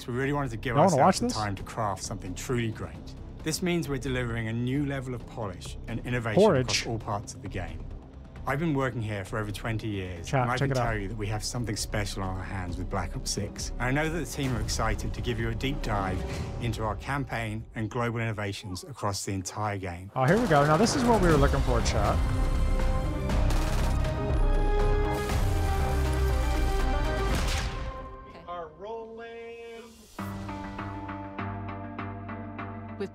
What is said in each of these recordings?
6, we really wanted to give wanna ourselves watch the this? time to craft something truly great. This means we're delivering a new level of polish and innovation Porridge. across all parts of the game. I've been working here for over 20 years, Chat, and I can it out. tell you that we have something special on our hands with Black Ops 6. And I know that the team are excited to give you a deep dive into our campaign and global innovations across the entire game. Oh, here we go. Now this is what we were looking for, chat.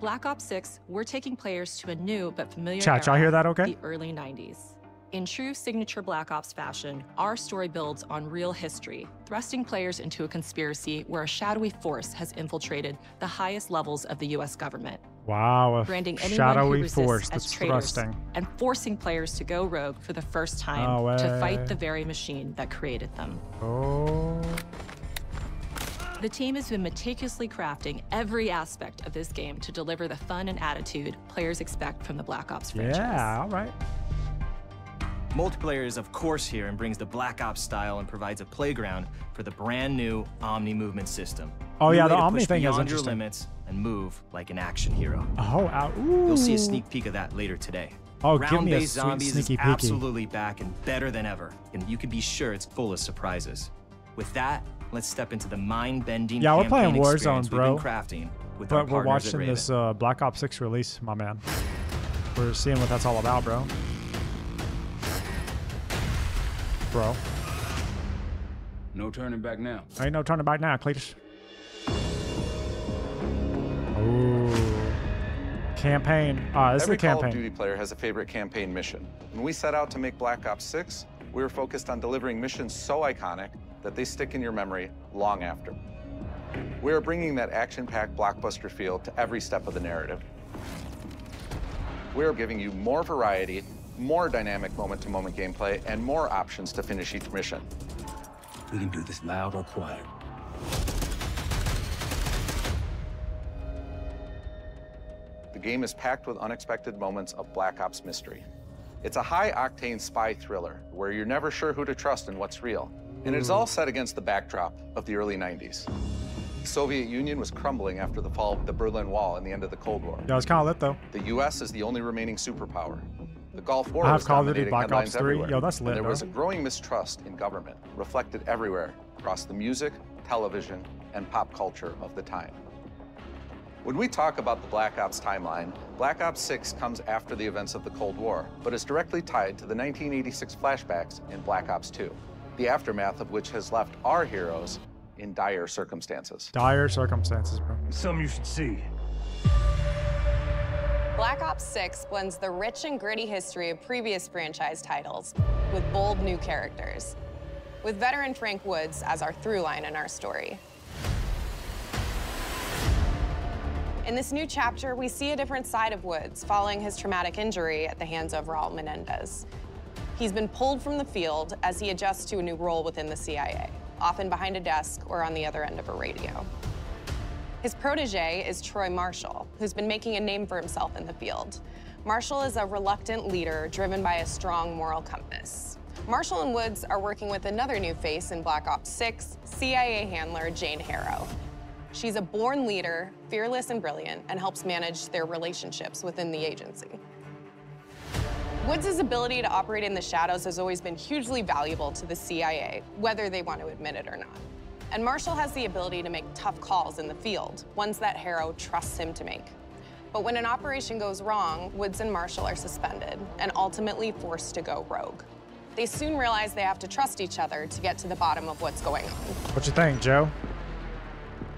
Black Ops 6, we're taking players to a new but familiar Chat, y'all hear that okay? The early 90s. In true signature Black Ops fashion, our story builds on real history, thrusting players into a conspiracy where a shadowy force has infiltrated the highest levels of the US government, Wow, a branding anyone who shadowy resists force as that's traitors thrusting. and forcing players to go rogue for the first time to fight the very machine that created them. Oh, The team has been meticulously crafting every aspect of this game to deliver the fun and attitude players expect from the Black Ops franchise. yeah, all right. Multiplayer is of course here and brings the Black Ops style and provides a playground for the brand new Omni movement system. Oh, New yeah, the Omni push thing is beyond your limits and move like an action hero. Oh, ow, ooh. You'll see a sneak peek of that later today. Oh, give me a Round-based sweet zombies sneaky is peeky. absolutely back and better than ever, and you can be sure it's full of surprises. With that, let's step into the mind-bending Yeah, we're playing campaign Warzone, experience we've bro. been crafting with our But we're watching this uh, Black Ops 6 release, my man. We're seeing what that's all about, bro. Bro, No turning back now. ain't no turning back now, Cletus. Ooh. Campaign. Ah, this Every is a Call of campaign. Duty player has a favorite campaign mission. When we set out to make Black Ops 6, we were focused on delivering missions so iconic that they stick in your memory long after. We are bringing that action-packed blockbuster feel to every step of the narrative. We are giving you more variety, more dynamic moment-to-moment gameplay, and more options to finish each mission. We can do this loud or quiet. The game is packed with unexpected moments of Black Ops mystery. It's a high octane spy thriller where you're never sure who to trust and what's real. And it's all set against the backdrop of the early 90s. The Soviet Union was crumbling after the fall of the Berlin Wall and the end of the Cold War. Yeah, it's kind of lit though. The US is the only remaining superpower. The Gulf War I have was Call dominating Black headlines Ops 3. everywhere, Yo, that's and there bro. was a growing mistrust in government, reflected everywhere across the music, television, and pop culture of the time. When we talk about the Black Ops timeline, Black Ops 6 comes after the events of the Cold War, but is directly tied to the 1986 flashbacks in Black Ops 2, the aftermath of which has left our heroes in dire circumstances. Dire circumstances, bro. Something you should see. Black Ops 6 blends the rich and gritty history of previous franchise titles with bold new characters, with veteran Frank Woods as our through line in our story. In this new chapter, we see a different side of Woods following his traumatic injury at the hands of Raul Menendez. He's been pulled from the field as he adjusts to a new role within the CIA, often behind a desk or on the other end of a radio. His protege is Troy Marshall, who's been making a name for himself in the field. Marshall is a reluctant leader driven by a strong moral compass. Marshall and Woods are working with another new face in Black Ops 6, CIA handler Jane Harrow. She's a born leader, fearless and brilliant, and helps manage their relationships within the agency. Woods' ability to operate in the shadows has always been hugely valuable to the CIA, whether they want to admit it or not. And Marshall has the ability to make tough calls in the field, ones that Harrow trusts him to make. But when an operation goes wrong, Woods and Marshall are suspended and ultimately forced to go rogue. They soon realize they have to trust each other to get to the bottom of what's going on What you think, Joe?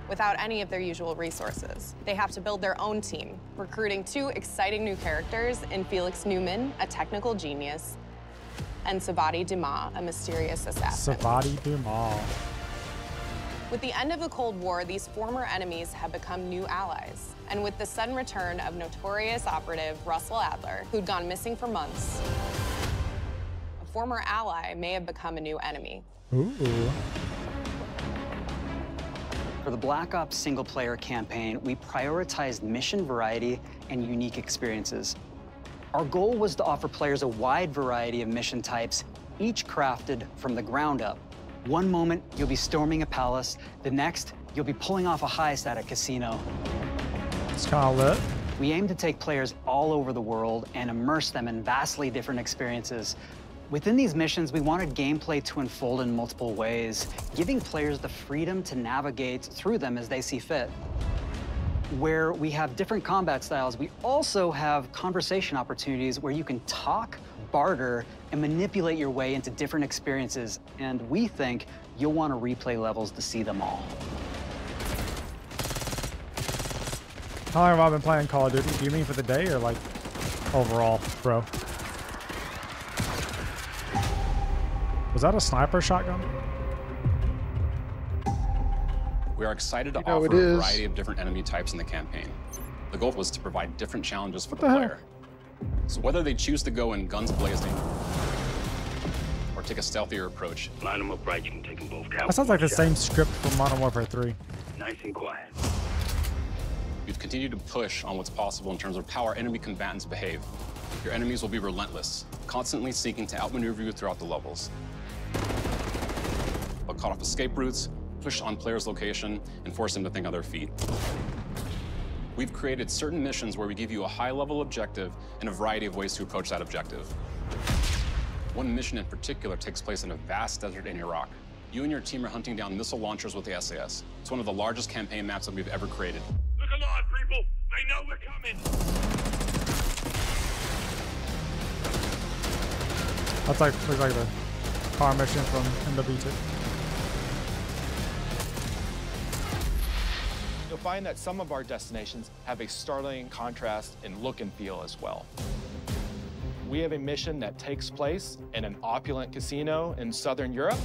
Without any of their usual resources. They have to build their own team, recruiting two exciting new characters in Felix Neumann, a technical genius, and Sevati Dumas, a mysterious assassin. Sevati Dumas. With the end of the Cold War, these former enemies have become new allies. And with the sudden return of notorious operative Russell Adler, who'd gone missing for months, a former ally may have become a new enemy. Ooh. For the Black Ops single player campaign, we prioritized mission variety and unique experiences. Our goal was to offer players a wide variety of mission types, each crafted from the ground up. One moment, you'll be storming a palace, the next, you'll be pulling off a heist at a casino. It's kind of lit. We aim to take players all over the world and immerse them in vastly different experiences. Within these missions, we wanted gameplay to unfold in multiple ways, giving players the freedom to navigate through them as they see fit. Where we have different combat styles, we also have conversation opportunities where you can talk, barter, and manipulate your way into different experiences. And we think you'll want to replay levels to see them all. How long have I been playing Call of Duty? Do you mean for the day or like overall, bro? Was that a sniper shotgun? We are excited to You know, offer a variety of different enemy types in the campaign. The goal was to provide different challenges for What the, the player. So whether they choose to go in guns blazing or take a stealthier approach, Line them up right, you can take them both down. That sounds like the Shot. same script from Modern Warfare 3. Nice and quiet. we've continued to push on what's possible in terms of how our enemy combatants behave. Your enemies will be relentless, constantly seeking to outmaneuver you throughout the levels. They'll cut off escape routes, push on players' location, and force them to think on their feet. We've created certain missions where we give you a high-level objective and a variety of ways to approach that objective. One mission in particular takes place in a vast desert in Iraq. You and your team are hunting down missile launchers with the SAS. It's one of the largest campaign maps that we've ever created. Look alive, people! They know we're coming! That's like looks like the car mission from MW2. Find that some of our destinations have a startling contrast in look and feel as well. We have a mission that takes place in an opulent casino in Southern Europe.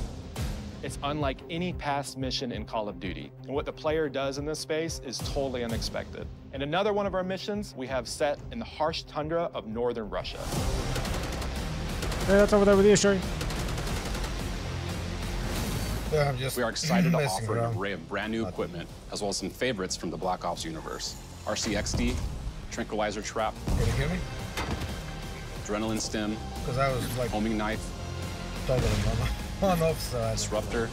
It's unlike any past mission in Call of Duty. And what the player does in this space is totally unexpected. And another one of our missions we have set in the harsh tundra of northern Russia. Hey, that's over there with you, Sherry. Yeah, I'm just We are excited to offer an array of brand new equipment, as well as some favorites from the Black Ops universe. RCXD, Tranquilizer Trap, Can you hear me? Adrenaline Stim, Because I was like Homing Knife, toggling on, on off side. Disruptor,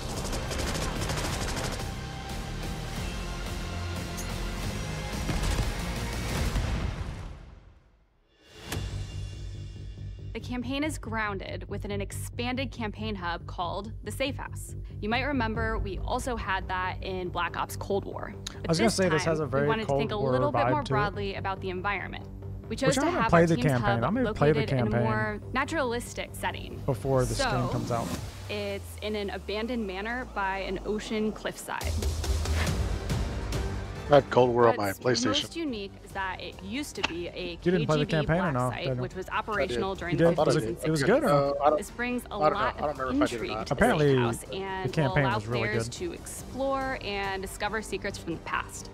campaign is grounded within an expanded campaign hub called the Safe House. You might remember we also had that in Black Ops Cold War. But was gonna this say, this has a very we wanted to think a little bit more to it. broadly about the environment. We chose I'm to have play our the team's campaign. hub I'm gonna play the located in a more naturalistic setting. Before the so, stream comes out. It's in an abandoned manor by an ocean cliffside. I had Cold War on my PlayStation. most unique is that it used to be a You didn't play the KGB campaign or black no, site, which was operational during the did? 50s it- and it was good or? Uh, This brings a don't know. lot of remember if I did or intrigue to Apparently, the Safe House the and will campaign allow was really players good. to explore and discover secrets from the past.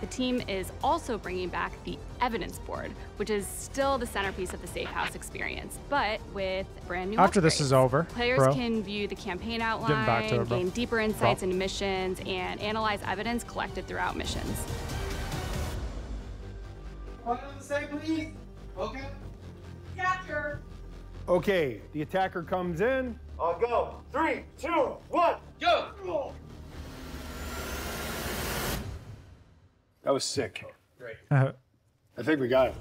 The team is also bringing back the evidence board, which is still the centerpiece of the Safe House experience, but with brand new After this is over, Players bro. can view the campaign back outline, to it, gain deeper insights Bro. into missions, and analyze evidence collected throughout missions. Okay, the attacker comes in. I'll go. Three, two, one, That was sick. Oh, I uh, I think we got it.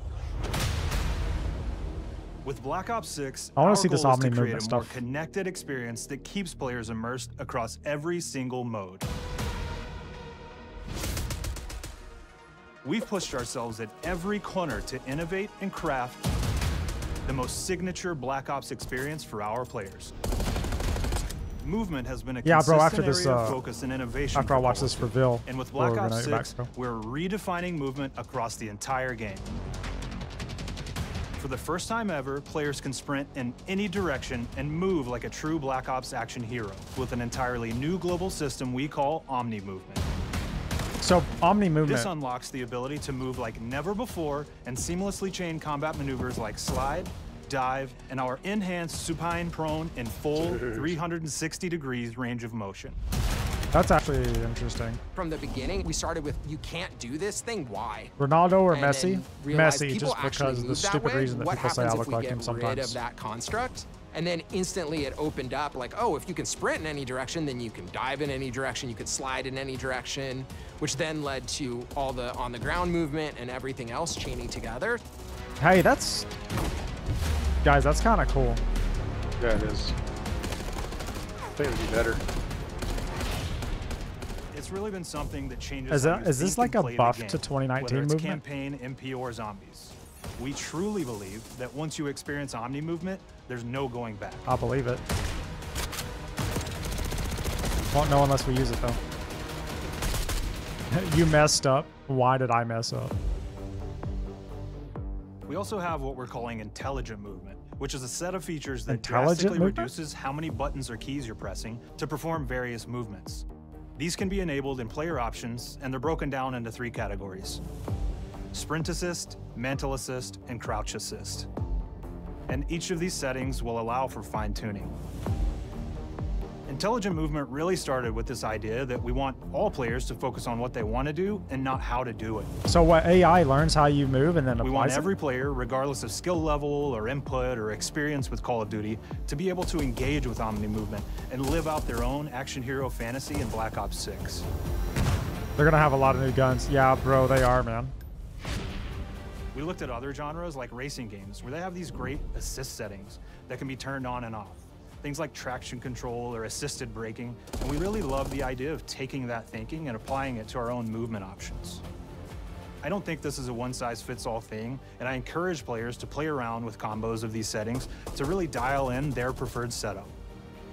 With Black Ops 6, I wanna our see this Omni to create movement a more stuff. connected experience that keeps players immersed across every single mode. We've pushed ourselves at every corner to innovate and craft the most signature Black Ops experience for our players. Movement has been a Yeah, bro, after this, uh, focus and innovation. after I watch this of for Duty. Vil, and with Black Ops 6, to we're redefining movement across the entire game. For the first time ever, players can sprint in any direction and move like a true Black Ops action hero with an entirely new global system we call Omni Movement. So Omni movement. This unlocks the ability to move like never before and seamlessly chain combat maneuvers like slide, dive, and our enhanced supine prone in full Jeez. 360 degrees range of motion. That's actually interesting. From the beginning, we started with you can't do this thing. Why? Ronaldo or And Messi? Messi, just because of the stupid way. reason that what people say I happens look if we like get him rid sometimes. of that construct And then instantly it opened up like, oh, if you can sprint in any direction, then you can dive in any direction, you can slide in any direction, which then led to all the on the ground movement and everything else chaining together. Hey, that's guys, that's kind of cool. Yeah, it is. I think it'd be better. It's really been something that changes. Is how that- you is this like a buff game, to 2019 whether it's movement? campaign, MP, or zombies. We truly believe that once you experience Omni movement, there's no going back. I'll believe it. Won't know unless we use it though. you messed up. Why did I mess up? We also have what we're calling intelligent movement, which is a set of features that drastically movement? reduces how many buttons or keys you're pressing to perform various movements. These can be enabled in player options, and they're broken down into three categories. Sprint assist, mantle assist, and crouch assist. And each of these settings will allow for fine tuning. Intelligent movement really started with this idea that we want all players to focus on what they want to do and not how to do it. So what AI learns how you move and then We want it? every player, regardless of skill level or input or experience with Call of Duty, to be able to engage with Omni movement and live out their own action hero fantasy in Black Ops 6. They're gonna have a lot of new guns. Yeah, bro, they are, man. We looked at other genres like racing games, where they have these great assist settings that can be turned on and off. Things like traction control or assisted braking, and we really love the idea of taking that thinking and applying it to our own movement options. I don't think this is a one-size-fits-all thing, and I encourage players to play around with combos of these settings to really dial in their preferred setup.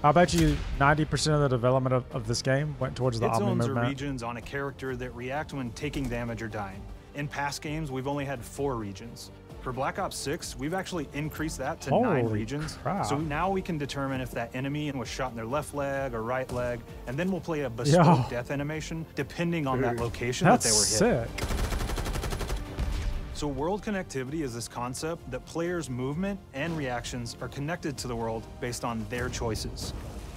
I bet you 90% of the development of, of this game went towards the Omni zones or regions on a character that react when taking damage or dying. In past games, we've only had four regions. For Black Ops 6, we've actually increased that to nine regions. crap. So now we can determine if that enemy was shot in their left leg or right leg, and then we'll play a bespoke Yo. death animation depending on that location that they were hit. sick. So world connectivity is this concept that players' movement and reactions are connected to the world based on their choices.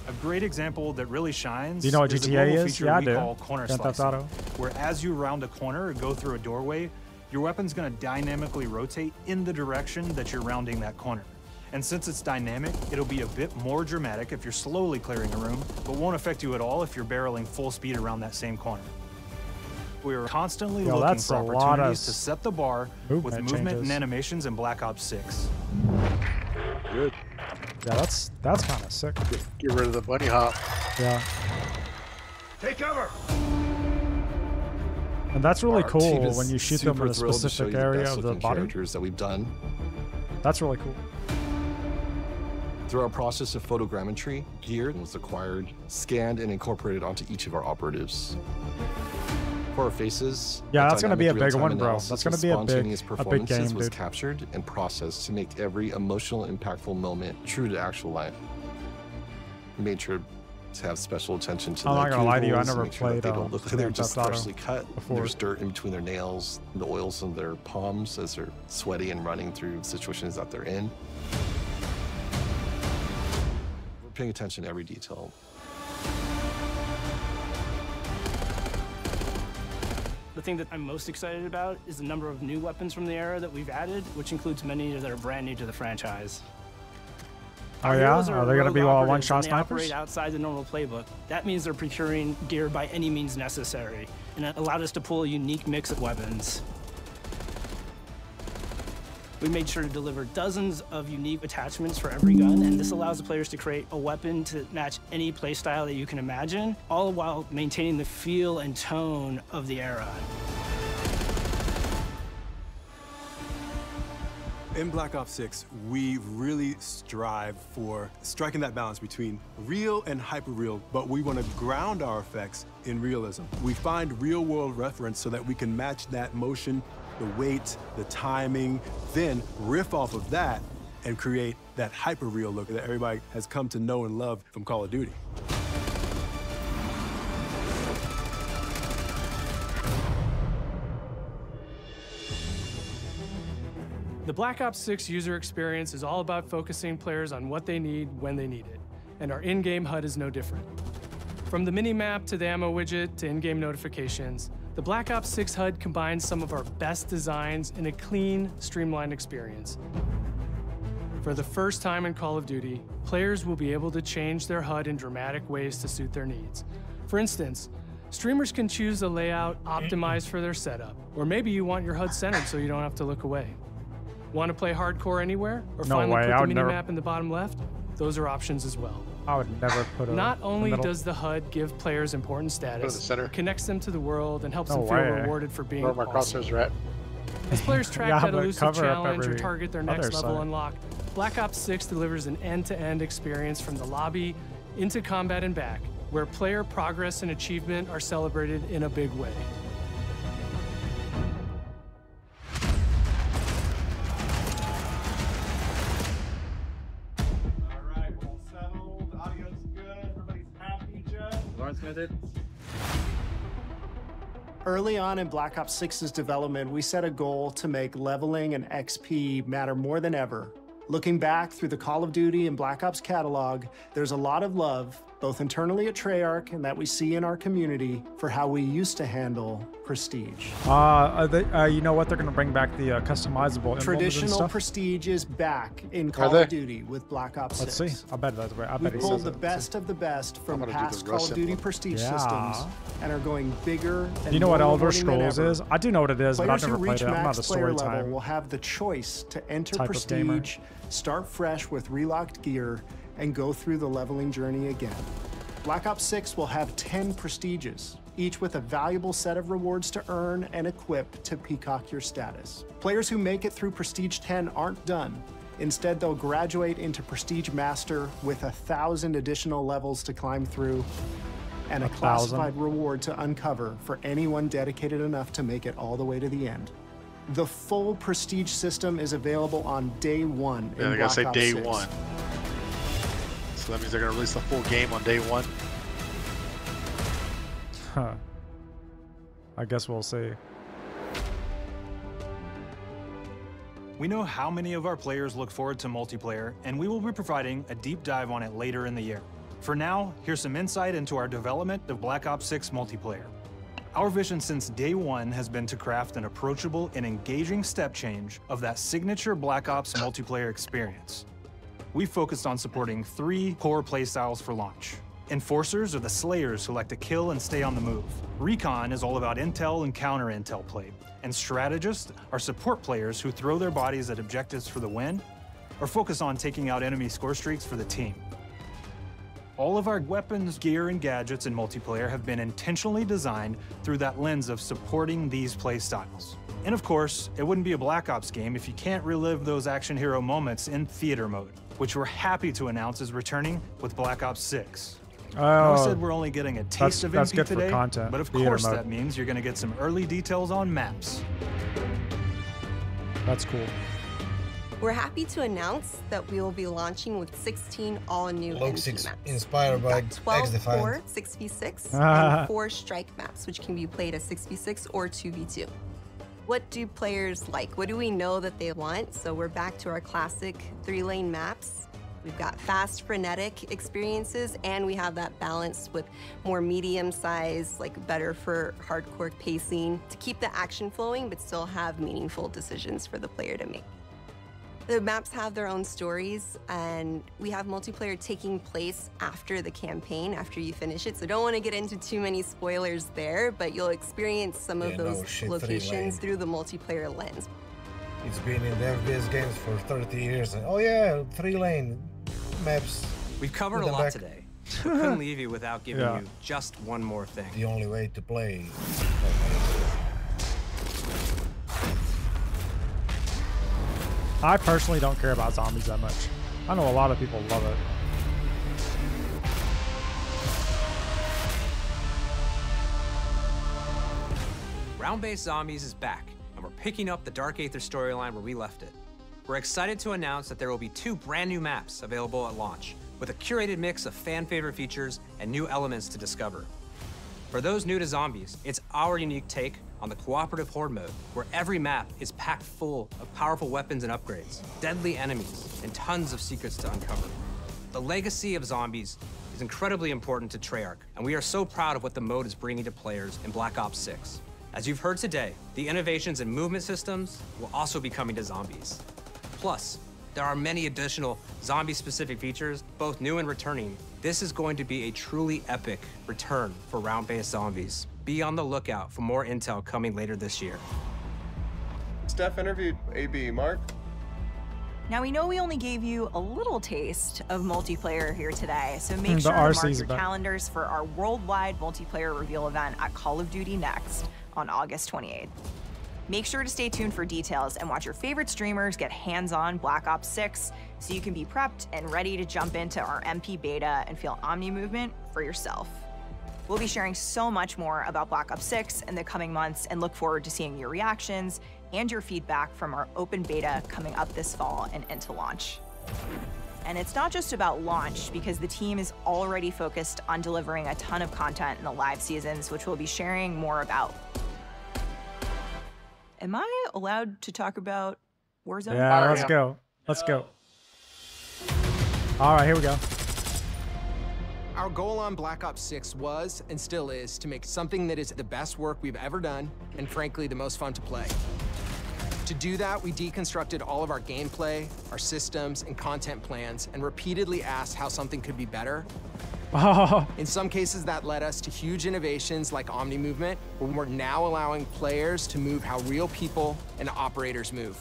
A great example that really shines Do you know what is a GTA is? feature Yeah, I we do. call corner Grand slicing, where as you round a corner or go through a doorway, your weapon's going to dynamically rotate in the direction that you're rounding that corner. And since it's dynamic, it'll be a bit more dramatic if you're slowly clearing a room, but won't affect you at all if you're barreling full speed around that same corner. We are constantly Yo, looking for a lot of opportunities to set the bar with movement movement changes. and animations in Black Ops 6. Good. Yeah, that's that's kind of sick. Get rid of the bunny hop. Yeah. Take cover! And that's really Our cool when you shoot them in a thrilled to show specific the area of the body. characters that we've done. That's really cool. Through our process of photogrammetry, gear was acquired, scanned, and incorporated onto each of our operatives. For our faces, Yeah, that's gonna be a big one, bro. That's gonna be a big- a big game, was dude. captured and processed to make every emotional, impactful moment true to actual life. We made sure to have special attention to I'm not gonna lie to you, I never make sure that played, they uh, don't look like they're just freshly cut. before. There's dirt in between their nails, the oils on their palms as they're sweaty and running through situations that they're in. We're paying attention to every detail. The thing that I'm most excited about is the number of new weapons from the era that we've added, which includes many that are brand new to the franchise. Oh Our yeah, heroes are they gonna be uh, all one-shot snipers? outside the normal playbook. That means they're procuring gear by any means necessary, and it allowed us to pull a unique mix of weapons. We made sure to deliver dozens of unique attachments for every gun, and this allows the players to create a weapon to match any playstyle that you can imagine, all while maintaining the feel and tone of the era. In Black Ops 6, we really strive for striking that balance between real and hyper-real, but we want to ground our effects in realism. We find real-world reference so that we can match that motion, the weight, the timing, then riff off of that and create that hyper-real look that everybody has come to know and love from Call of Duty. The Black Ops 6 user experience is all about focusing players on what they need when they need it, and our in-game HUD is no different. From the mini-map to the ammo widget to in-game notifications, the Black Ops 6 HUD combines some of our best designs in a clean, streamlined experience. For the first time in Call of Duty, players will be able to change their HUD in dramatic ways to suit their needs. For instance, streamers can choose a layout optimized for their setup, or maybe you want your HUD centered so you don't have to look away. Want to play hardcore anywhere, or No finally way, put I the would never- in the bottom left? Those are options as well. I would never put a. Not only middle. does the HUD give players important status, the center. connects them to the world, and helps No them feel way. rewarded for being Where my awesome. crosshairs are at. As players track Yeah, that but elusive cover up challenge or target their next level side. unlock, Black Ops 6 delivers an end-to-end experience from the lobby into combat and back, where player progress and achievement are celebrated in a big way. Early on in Black Ops 6's development, we set a goal to make leveling and XP matter more than ever. Looking back through the Call of Duty and Black Ops catalog, there's a lot of love, both internally at Treyarch and that we see in our community, for how we used to handle Prestige. Uh, they, uh, you know what? They're gonna bring back the uh, customizable emblems and Traditional stuff. Prestige is back in Call of Duty with Black Ops Let's 6. see. I bet that's where. I We bet he pulled the best of the best from gonna do the past Call of Duty emblem. Prestige Yeah. systems and are going bigger and You know what more Elder rewarding than Scrolls is? I do know what it is, but I've never played reach it. I'm not max a story level time. will have the choice to enter type of gamer. Prestige, start fresh with relocked gear, and go through the leveling journey again. Black Ops 6 will have 10 Prestiges, each with a valuable set of rewards to earn and equip to peacock your status. Players who make it through Prestige 10 aren't done. Instead, they'll graduate into Prestige Master with a thousand additional levels to climb through and a, A thousand? classified reward to uncover for anyone dedicated enough to make it all the way to the end. The full Prestige system is available on day one. Yeah, in they gotta Black say Ops day 6. one. So that means they're gonna release the full game on day one. Huh. I guess we'll see. We know how many of our players look forward to multiplayer, and we will be providing a deep dive on it later in the year. For now, here's some insight into our development of Black Ops 6 multiplayer. Our vision since day one has been to craft an approachable and engaging step change of that signature Black Ops multiplayer experience. We focused on supporting three core playstyles for launch. Enforcers are the slayers who like to kill and stay on the move. Recon is all about intel and counter intel play. And strategists are support players who throw their bodies at objectives for the win or focus on taking out enemy score streaks for the team. All of our weapons, gear, and gadgets in multiplayer have been intentionally designed through that lens of supporting these playstyles. And of course, it wouldn't be a Black Ops game if you can't relive those action hero moments in theater mode, which we're happy to announce is returning with Black Ops 6. I know I Oh, said we're only getting a taste that's- of that's MP good for today, content, but of theater course mode. that means you're going to get some early details on maps. That's cool. We're happy to announce that we will be launching with 16 all-new Looks NP maps. inspired by 12 XDefiant. core 6v6 Ah. and 4 strike maps, which can be played as 6v6 or 2v2. What do players like? What do we know that they want? So we're back to our classic three-lane maps. We've got fast, frenetic experiences, and we have that balance with more medium size, like better for hardcore pacing to keep the action flowing, but still have meaningful decisions for the player to make. The maps have their own stories, and we have multiplayer taking place after the campaign, after you finish it. So don't want to get into too many spoilers there, but you'll experience some Yeah, of no those shit, locations lane. through the multiplayer lens. It's been in the FPS games for 30 years. And, oh yeah, three lane maps. We've covered with a lot back- today. We couldn't leave you without giving Yeah. you just one more thing. The only way to play. I personally don't care about zombies that much. I know a lot of people love it. Round-based Zombies is back, and we're picking up the Dark Aether storyline where we left it. We're excited to announce that there will be two brand new maps available at launch, with a curated mix of fan-favorite features and new elements to discover. For those new to Zombies, it's our unique take on the cooperative horde mode, where every map is packed full of powerful weapons and upgrades, deadly enemies, and tons of secrets to uncover. The legacy of Zombies is incredibly important to Treyarch, and we are so proud of what the mode is bringing to players in Black Ops 6. As you've heard today, the innovations in movement systems will also be coming to Zombies. Plus, There are many additional zombie-specific features, both new and returning. This is going to be a truly epic return for round-based zombies. Be on the lookout for more intel coming later this year. Steph interviewed AB. Mark? Now, we know we only gave you a little taste of multiplayer here today, so Hmm, make the sure to mark RC's your back. calendars for our worldwide multiplayer reveal event at Call of Duty Next on August 28th. Make sure to stay tuned for details and watch your favorite streamers get hands on Black Ops 6 so you can be prepped and ready to jump into our MP beta and feel Omni movement for yourself. We'll be sharing so much more about Black Ops 6 in the coming months and look forward to seeing your reactions and your feedback from our open beta coming up this fall and into launch. And it's not just about launch, because the team is already focused on delivering a ton of content in the live seasons, which we'll be sharing more about. Am I allowed to talk about Warzone? Yeah, let's go. Let's go. All right, here we go. Our goal on Black Ops 6 was, and still is, to make something that is the best work we've ever done, and frankly, the most fun to play. To do that, we deconstructed all of our gameplay, our systems, and content plans, and repeatedly asked how something could be better. In some cases, that led us to huge innovations like Omni Movement, where we're now allowing players to move how real people and operators move.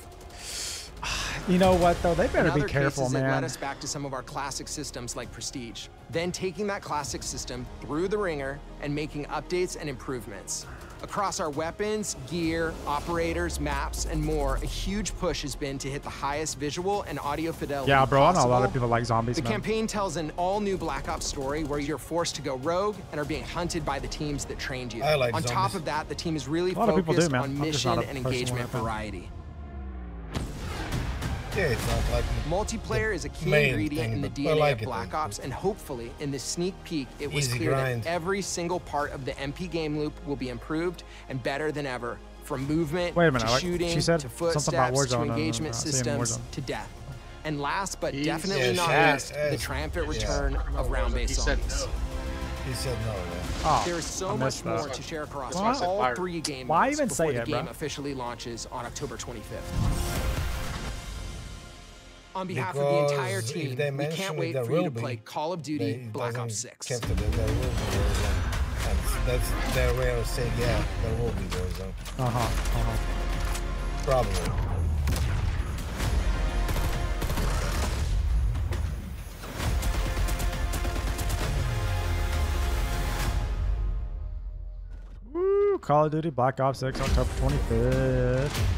You know what though? They better be other careful, cases, It led man. us back to some of our classic systems like Prestige. Then taking that classic system through the ringer and making updates and improvements. Across our weapons, gear, operators, maps, and more, a huge push has been to hit the highest visual and audio fidelity Yeah, bro. I know a lot of people like zombies, The man. campaign tells an all-new Black Ops story where you're forced to go rogue and are being hunted by the teams that trained you. I like on top of that, the team is really A lot of people do, focused on mission and engagement with that. variety. Yeah, it's not like Multiplayer is a key ingredient thing, in the DNA like of Black though. Ops, and hopefully, in this sneak peek, it was Easy clear grind. that every single part of the MP game loop will be improved and better than ever. From movement Wait a minute, to like, shooting she said to something about footsteps to Warzone, uh, engagement systems to death. And last but He definitely said not yes, least, yes, the triumphant yeah. return of round-based He said zombies. He said no, yeah. Oh, there is so much that. more to share across all three games Why even before say the it, game bro? officially launches on October 25th. On behalf of the entire team, they we can't wait for you to be. play Call of Duty They- Black Ops 6. count there will be Warzone. That's their way of saying, yeah, there will be Warzone. Uh huh. Uh huh. Probably. Woo! Call of Duty Black Ops 6 October 25th.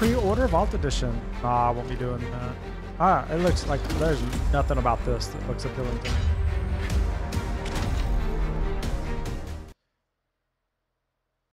Pre-order Vault Edition. Nah, I won't be doing that. Ah, it looks like there's nothing about this that looks appealing to me.